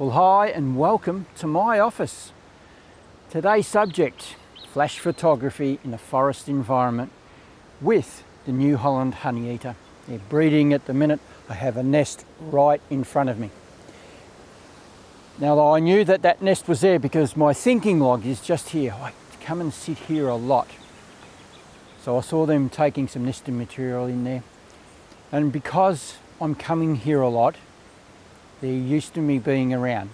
Well, hi and welcome to my office. Today's subject flash photography in a forest environment with the New Holland honeyeater. They're breeding at the minute. I have a nest right in front of me. Now, I knew that that nest was there because my thinking log is just here. I come and sit here a lot. So I saw them taking some nesting material in there. And because I'm coming here a lot, they're used to me being around.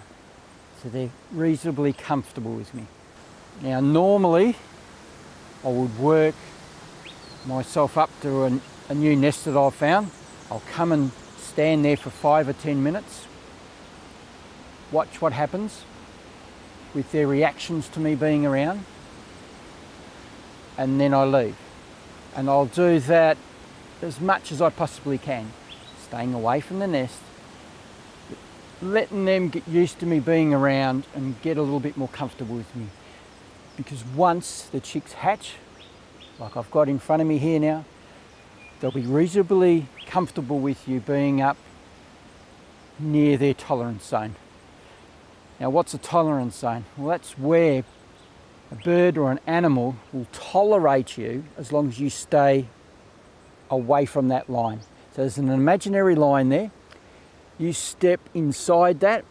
So they're reasonably comfortable with me. Now normally I would work myself up to a, a new nest that I've found. I'll come and stand there for five or 10 minutes, watch what happens with their reactions to me being around, and then I leave. And I'll do that as much as I possibly can, staying away from the nest letting them get used to me being around and get a little bit more comfortable with me. Because once the chicks hatch, like I've got in front of me here now, they'll be reasonably comfortable with you being up near their tolerance zone. Now what's a tolerance zone? Well that's where a bird or an animal will tolerate you as long as you stay away from that line. So there's an imaginary line there you step inside that,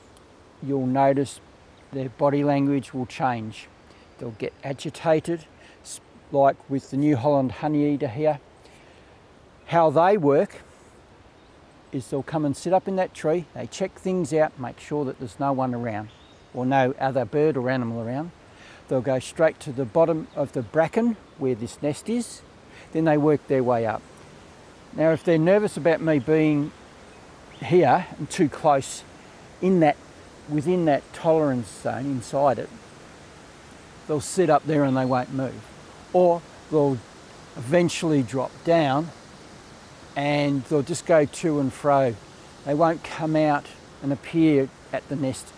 you'll notice their body language will change. They'll get agitated, like with the New Holland honeyeater here. How they work is they'll come and sit up in that tree, they check things out, make sure that there's no one around or no other bird or animal around. They'll go straight to the bottom of the bracken where this nest is, then they work their way up. Now if they're nervous about me being here and too close in that within that tolerance zone inside it they'll sit up there and they won't move. Or they'll eventually drop down and they'll just go to and fro. They won't come out and appear at the nest.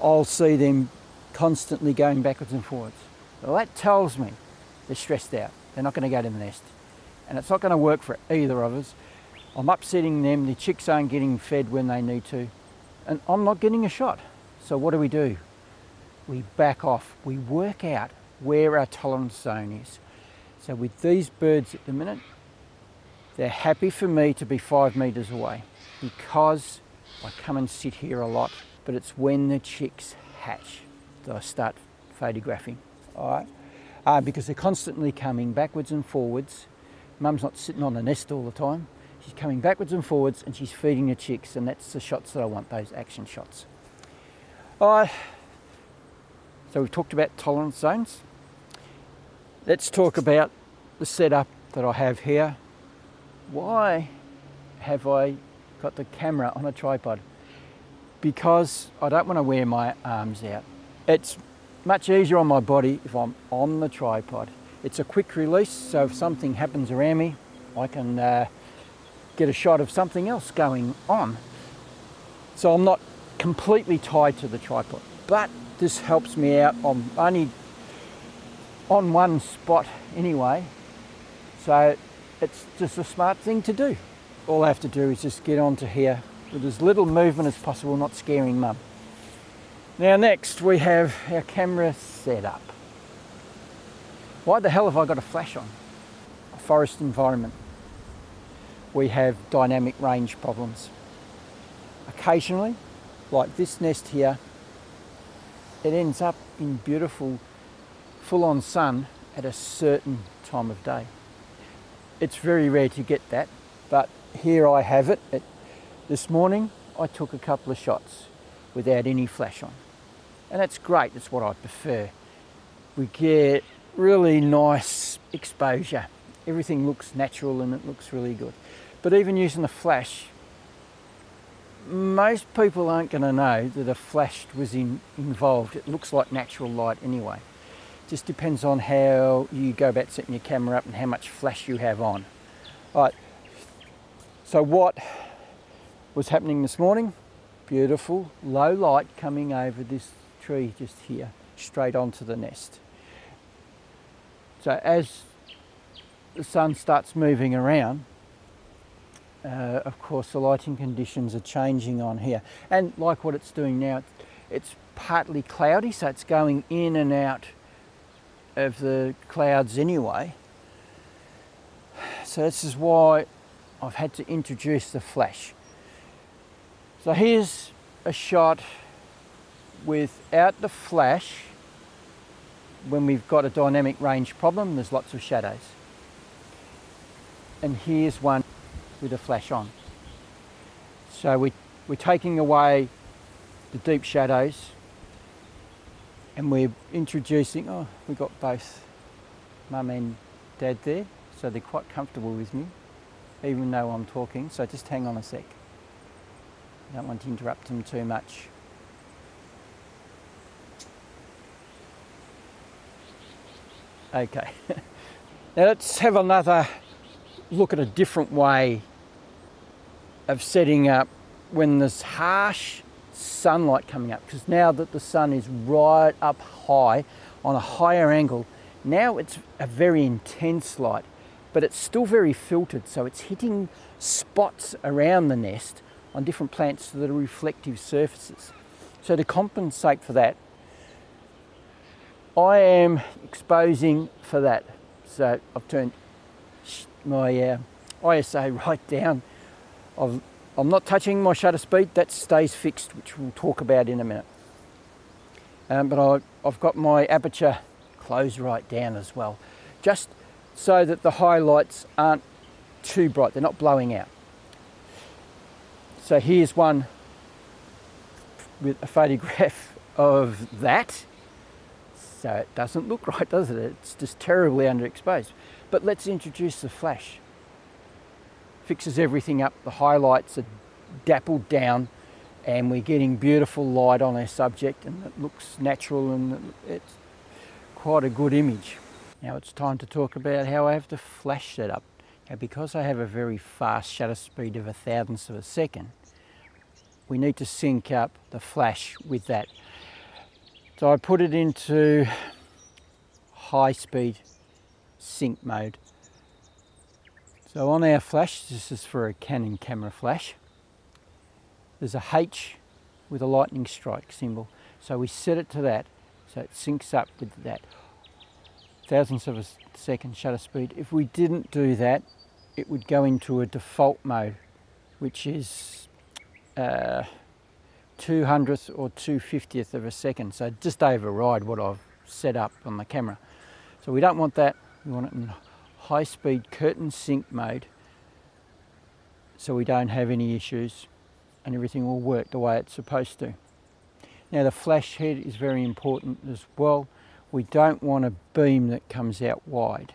I'll see them constantly going backwards and forwards. Well that tells me they're stressed out. They're not going to go to the nest. And it's not going to work for either of us I'm upsetting them, the chicks aren't getting fed when they need to, and I'm not getting a shot. So what do we do? We back off, we work out where our tolerance zone is. So with these birds at the minute, they're happy for me to be five metres away because I come and sit here a lot, but it's when the chicks hatch that I start photographing, all right? Uh, because they're constantly coming backwards and forwards. Mum's not sitting on the nest all the time. She's coming backwards and forwards and she's feeding the chicks and that's the shots that I want, those action shots. Right, so we've talked about tolerance zones. Let's talk about the setup that I have here. Why have I got the camera on a tripod? Because I don't want to wear my arms out. It's much easier on my body if I'm on the tripod. It's a quick release, so if something happens around me, I can uh, get a shot of something else going on. So I'm not completely tied to the tripod, but this helps me out. I'm only on one spot anyway, so it's just a smart thing to do. All I have to do is just get onto here with as little movement as possible, not scaring mum. Now next we have our camera set up. Why the hell have I got a flash on? A forest environment we have dynamic range problems. Occasionally, like this nest here, it ends up in beautiful full-on sun at a certain time of day. It's very rare to get that, but here I have it. it. This morning I took a couple of shots without any flash on. And that's great, that's what I prefer. We get really nice exposure. Everything looks natural and it looks really good. But even using a flash, most people aren't going to know that a flash was in, involved. It looks like natural light anyway. Just depends on how you go about setting your camera up and how much flash you have on. All right. So what was happening this morning. Beautiful low light coming over this tree just here, straight onto the nest. So as the sun starts moving around, uh, of course the lighting conditions are changing on here. And like what it's doing now, it's partly cloudy, so it's going in and out of the clouds anyway. So this is why I've had to introduce the flash. So here's a shot without the flash when we've got a dynamic range problem, there's lots of shadows. And here's one with a flash on. So we, we're taking away the deep shadows and we're introducing, oh, we've got both mum and dad there, so they're quite comfortable with me, even though I'm talking, so just hang on a sec. I don't want to interrupt them too much. Okay, now let's have another look at a different way of setting up when there's harsh sunlight coming up because now that the sun is right up high on a higher angle, now it's a very intense light, but it's still very filtered, so it's hitting spots around the nest on different plants that are reflective surfaces. So to compensate for that, I am exposing for that. So I've turned my uh, ISO right down. I've I'm not touching my shutter speed, that stays fixed, which we'll talk about in a minute. Um, but I, I've got my aperture closed right down as well, just so that the highlights aren't too bright, they're not blowing out. So here's one with a photograph of that. So it doesn't look right, does it? It's just terribly underexposed. But let's introduce the flash fixes everything up. The highlights are dappled down and we're getting beautiful light on our subject and it looks natural and it's quite a good image. Now it's time to talk about how I have the flash set up. Now because I have a very fast shutter speed of a thousandth of a second, we need to sync up the flash with that. So I put it into high speed sync mode so on our flash, this is for a Canon camera flash, there's a H with a lightning strike symbol. So we set it to that, so it syncs up with that. Thousandths of a second shutter speed. If we didn't do that, it would go into a default mode, which is uh, 200th or 250th of a second. So just override what I've set up on the camera. So we don't want that, we want it in high speed curtain sync mode so we don't have any issues and everything will work the way it's supposed to. Now the flash head is very important as well. We don't want a beam that comes out wide.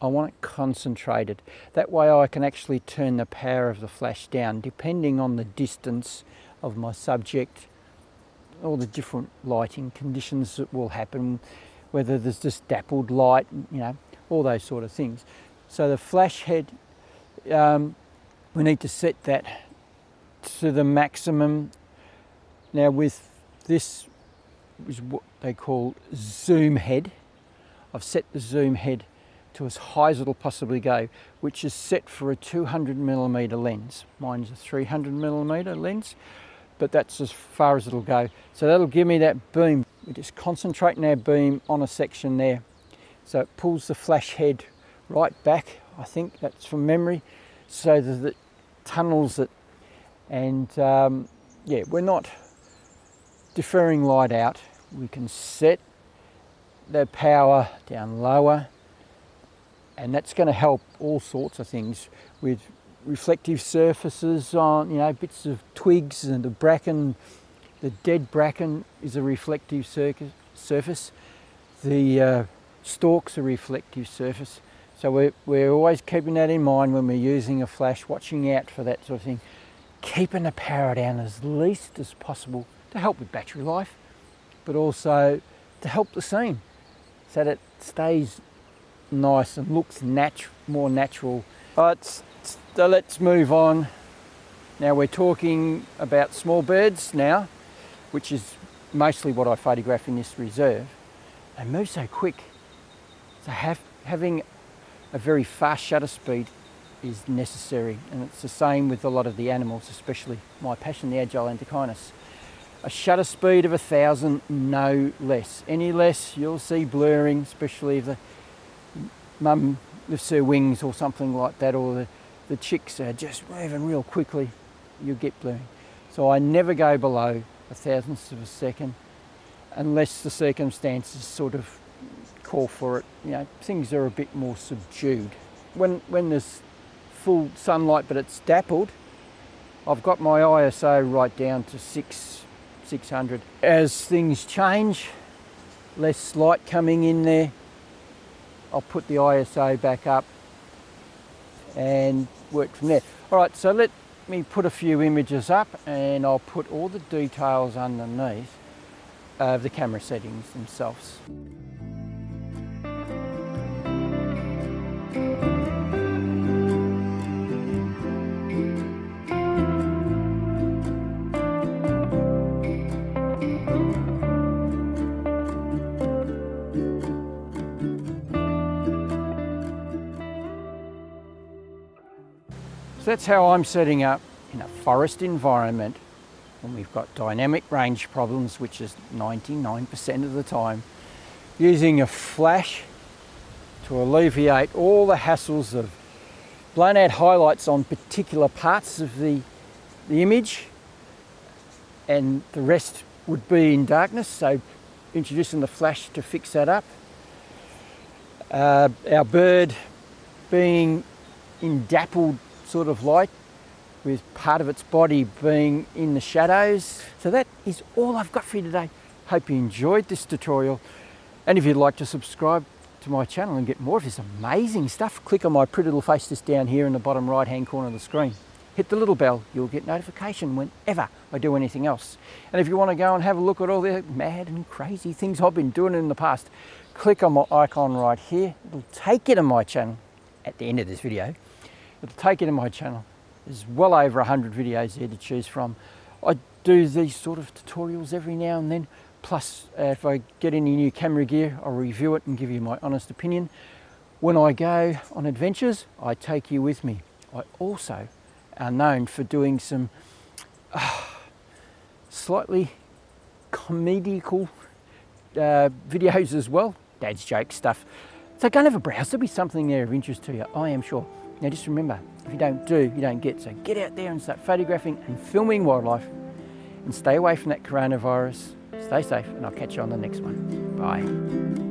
I want it concentrated. That way I can actually turn the power of the flash down depending on the distance of my subject, all the different lighting conditions that will happen, whether there's just dappled light, you know, all those sort of things. So the flash head, um, we need to set that to the maximum. Now with this is what they call zoom head. I've set the zoom head to as high as it'll possibly go, which is set for a 200 millimeter lens. Mine's a 300 millimeter lens, but that's as far as it'll go. So that'll give me that beam. We're just concentrating our beam on a section there. So it pulls the flash head right back, I think that's from memory, so that it tunnels it. And um, yeah, we're not deferring light out. We can set the power down lower and that's going to help all sorts of things with reflective surfaces on you know bits of twigs and the bracken the dead bracken is a reflective surface the uh, stalks a reflective surface. So we're, we're always keeping that in mind when we're using a flash, watching out for that sort of thing. Keeping the power down as least as possible to help with battery life, but also to help the scene so that it stays nice and looks natu more natural. Right, so let's move on Now we're talking about small birds now, which is mostly what I photograph in this reserve. They move so quick. So have, having a very fast shutter speed is necessary. And it's the same with a lot of the animals, especially my passion, the agile antechinus. A shutter speed of a thousand, no less. Any less, you'll see blurring, especially if the mum lifts her wings or something like that, or the, the chicks are just moving real quickly, you'll get blurring. So I never go below a thousandth of a second unless the circumstances sort of call for it. You know, things are a bit more subdued. When, when there's full sunlight but it's dappled, I've got my ISO right down to six, 600. As things change, less light coming in there, I'll put the ISO back up and work from there. All right, so let me put a few images up and I'll put all the details underneath of the camera settings themselves. That's how I'm setting up in a forest environment when we've got dynamic range problems, which is 99% of the time, using a flash to alleviate all the hassles of blown out highlights on particular parts of the, the image and the rest would be in darkness. So introducing the flash to fix that up. Uh, our bird being in dappled sort of light with part of its body being in the shadows. So that is all I've got for you today. Hope you enjoyed this tutorial. And if you'd like to subscribe to my channel and get more of this amazing stuff, click on my pretty little face just down here in the bottom right hand corner of the screen. Hit the little bell, you'll get notification whenever I do anything else. And if you want to go and have a look at all the mad and crazy things I've been doing in the past, click on my icon right here. It'll take you to my channel at the end of this video. It'll take you to my channel there's well over 100 videos there to choose from. I do these sort of tutorials every now and then. Plus, uh, if I get any new camera gear, I'll review it and give you my honest opinion. When I go on adventures, I take you with me. I also are known for doing some uh, slightly comedical uh, videos as well, dad's joke stuff. So go and have a browse, there'll be something there of interest to you, I am sure. Now just remember, if you don't do, you don't get. So get out there and start photographing and filming wildlife and stay away from that coronavirus. Stay safe and I'll catch you on the next one. Bye.